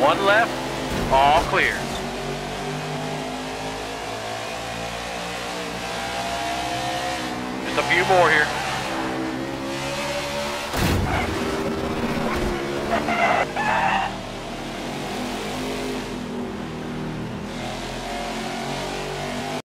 One left, all clear. Just a few more here.